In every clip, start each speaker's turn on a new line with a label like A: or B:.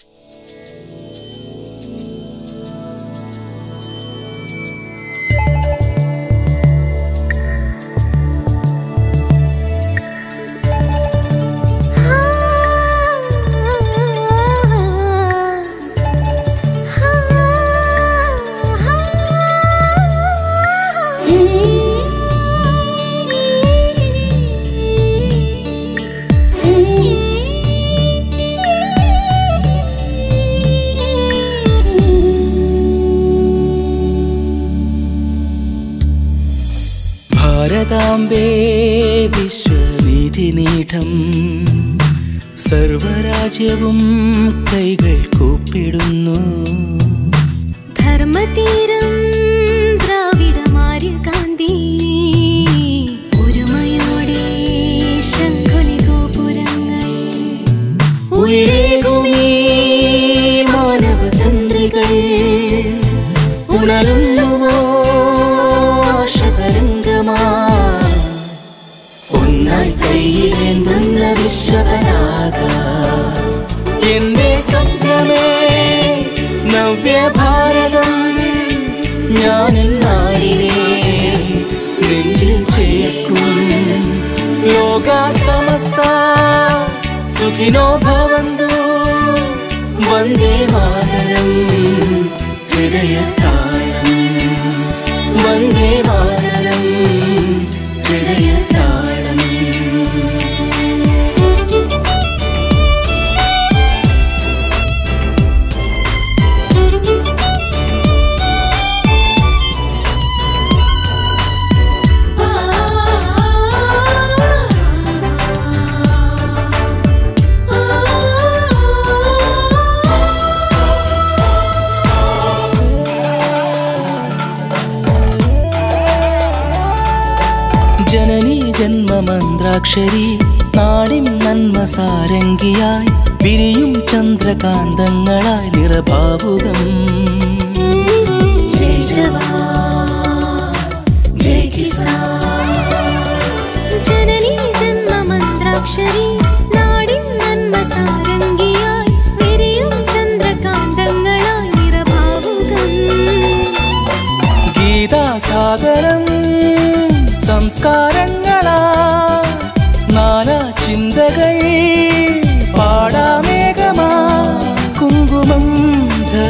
A: Música വിശ്വനിധിനീഠം. സർവരാജ്യവും കൈകൾ കൂപ്പിടുന്നു.
B: ധർമ്മതീരം ദ്രാവിഡമാര്യ കാന്തി ഒരുമയോടെ
A: മാനവതന്ത്രികൾ. ഉണരുന്നുവോ വിശ്വപതാക എന്റെ സത്യമേ നവ്യഭാരതം ഞാൻ നാടിനെ നെഞ്ചിൽ ചേർക്കും. ലോക സമസ്ത സുഖിനോ ഭവന്തു. വന്ദേ മാതരം. ഹൃദയതാളം ജന്മമന്ത്രാക്ഷരി നാടിൻ നന്മ സാരംഗിയായി വിരിയും ചന്ദ്രകാന്തങ്ങളായി നിറഭാവുകം. ജയ് ജവാൻ ജയ് കിസാൻ.
B: ജനനി നാടിൻ നന്മ സാരംഗിയായി വിരിയും ചന്ദ്രകാന്തങ്ങളായി നിറഭാവുകം.
A: ഗീതാസാഗരം സംസ്കാരങ്ങളാ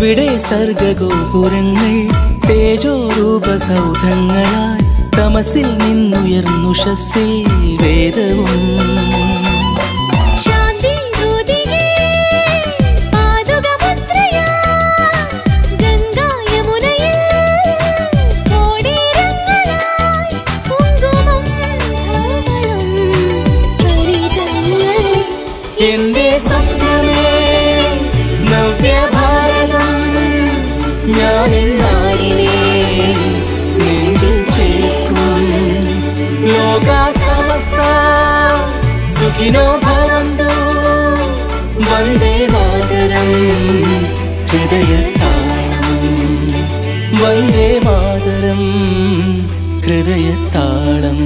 B: ഇവിടെ സർഗഗോപുരങ്ങൾ തേജോരൂപ സൗധങ്ങളായി തമസിൽ നിന്നുയർന്നുഷസിൽ വേദവും.
A: ഭവന്തു വന്ദേ മാതരം മാതരം ഹൃദയതാളം